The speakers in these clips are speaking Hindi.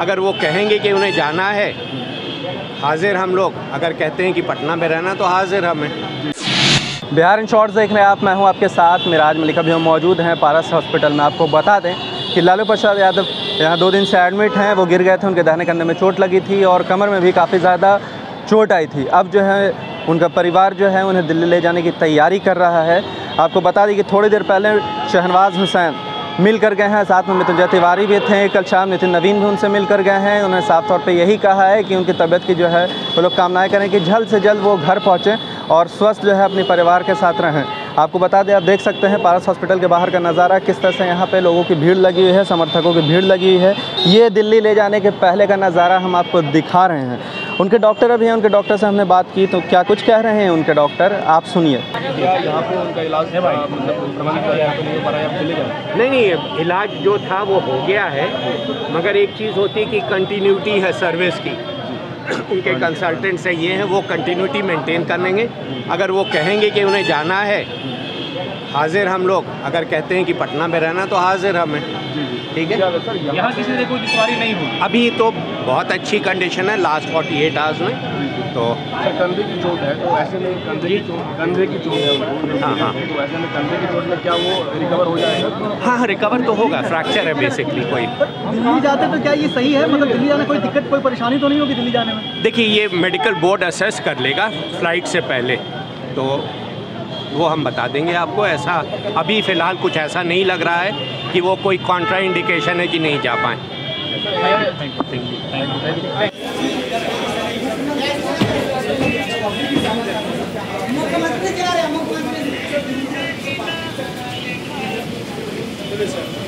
अगर वो कहेंगे कि उन्हें जाना है, हाजिर हम लोग। अगर कहते हैं कि पटना में रहना तो हाजिर हम। हैं बिहार इन शॉर्ट्स देख रहे हैं आप, मैं हूँ आपके साथ, मिराज मलिक। अभी हम मौजूद हैं पारस हॉस्पिटल में। आपको बता दें कि लालू प्रसाद यादव यहाँ दो दिन से एडमिट हैं। वो गिर गए थे, उनके दहने कंधे में चोट लगी थी और कमर में भी काफ़ी ज़्यादा चोट आई थी। अब जो है, उनका परिवार जो है, उन्हें दिल्ली ले जाने की तैयारी कर रहा है। आपको बता दें कि थोड़ी देर पहले शहनवाज हुसैन मिल कर गए हैं। साथ में मृत्युंजय तिवारी भी थे। कल शाम नितिन नवीन भी उनसे मिल कर गए हैं। उन्होंने साफ़ तौर पे यही कहा है कि उनकी तबीयत की जो है, वो लोग कामनाएँ करें कि जल्द से जल्द वो घर पहुँचें और स्वस्थ जो है अपने परिवार के साथ रहें। आपको बता दें, आप देख सकते हैं पारस हॉस्पिटल के बाहर का नज़ारा, किस तरह से यहाँ पे लोगों की भीड़ लगी हुई है, समर्थकों की भीड़ लगी हुई है। ये दिल्ली ले जाने के पहले का नज़ारा हम आपको दिखा रहे हैं। उनके डॉक्टर अभी हैं, उनके डॉक्टर से हमने बात की तो क्या कुछ कह रहे हैं उनके डॉक्टर? आप सुनिए। यहाँ पे उनका इलाज हो आप नहीं नहीं, इलाज जो था वो हो गया है, मगर एक चीज़ होती है कि कंटिन्यूटी है सर्विस की। उनके कंसल्टेंट से ये हैं, वो कंटिन्यूटी मेंटेन कर लेंगे। अगर वो कहेंगे कि उन्हें जाना है हाजिर हम लोग अगर कहते हैं कि पटना में रहना तो हाजिर हम। हैं ठीक है? यहाँ यहाँ किसी से कोई दुश्वारी नहीं हुई। अभी तो बहुत अच्छी कंडीशन है लास्ट 48 आवर्स में। तो कंधे की चोट है तो ऐसे में कंधे की चोट कंधे की चोट है। हाँ, हाँ। तो ऐसे में कंधे की चोट में क्या वो रिकवर हो जाएगा? हाँ हाँ रिकवर तो होगा फ्रैक्चर है बेसिकली कोई। दिल्ली जाते तो क्या ये सही है? मतलब दिल्ली जाने कोई दिक्कत कोई परेशानी तो नहीं होगी दिल्ली जाने में? देखिए ये मेडिकल बोर्ड असेस कर लेगा फ़्लाइट से पहले। तो वो हम बता देंगे आपको। ऐसा अभी फ़िलहाल कुछ ऐसा नहीं लग रहा है कि वो कोई कॉन्ट्रा इंडिकेशन है कि नहीं जा पाए। तो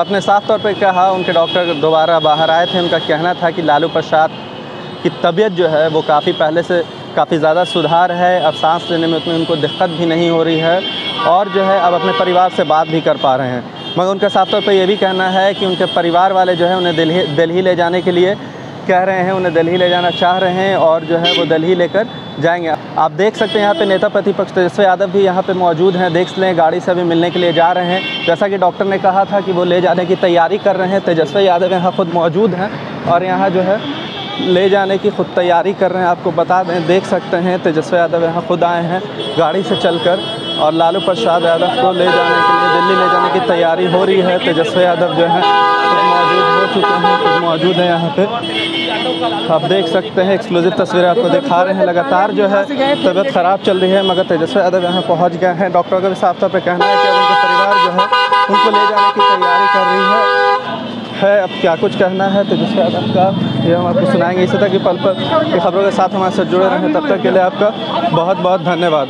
आपने साफ़ तौर पर कहा, उनके डॉक्टर दोबारा बाहर आए थे, उनका कहना था कि लालू प्रसाद की तबीयत जो है, वो काफ़ी पहले से काफ़ी ज़्यादा सुधार है, अब सांस लेने में उतनी उनको दिक्कत भी नहीं हो रही है और जो है, अब अपने परिवार से बात भी कर पा रहे हैं। मगर उनका साफ़ तौर पर यह भी कहना है कि उनके परिवार वाले जो है, उन्हें दिल्ली दिल्ली ले जाने के लिए कह रहे हैं, उन्हें दिल्ली ले जाना चाह रहे हैं और जो है वो दिल्ली लेकर जाएँगे। आप देख सकते हैं यहाँ पे नेता प्रतिपक्ष तेजस्वी यादव भी यहाँ पे मौजूद हैं। देख लें, गाड़ी से भी मिलने के लिए जा रहे हैं। जैसा कि डॉक्टर ने कहा था कि वो ले जाने की तैयारी कर रहे हैं। तेजस्वी यादव यहाँ खुद मौजूद हैं और यहाँ जो है ले जाने की खुद तैयारी कर रहे हैं। आपको बता दें, देख सकते हैं, तेजस्वी यादव यहाँ खुद आए हैं गाड़ी से चलकर और लालू प्रसाद यादव को ले जाने के लिए, दिल्ली ले जाने की तैयारी हो रही है। तेजस्वी यादव जो हो चुके हैं खुद मौजूद हैं यहाँ पे। आप देख सकते हैं एक्सक्लूसिव तस्वीरें आपको दिखा रहे हैं। लगातार जो है, तबीयत ख़राब चल रही है, मगर तेजस्वी यादव यहाँ पहुँच गए हैं। डॉक्टरों का भी साफ़ तौर पर कहना है कि उनका परिवार जो है, उनको ले जाने की तैयारी कर रही है। है, अब क्या कुछ कहना है तेजस्वी यादव का? ये हम आपको सुनाएँगे इसी तरह की पल पर, की खबरों के साथ हमारे साथ जुड़े रहें। तब तक के लिए आपका बहुत बहुत धन्यवाद।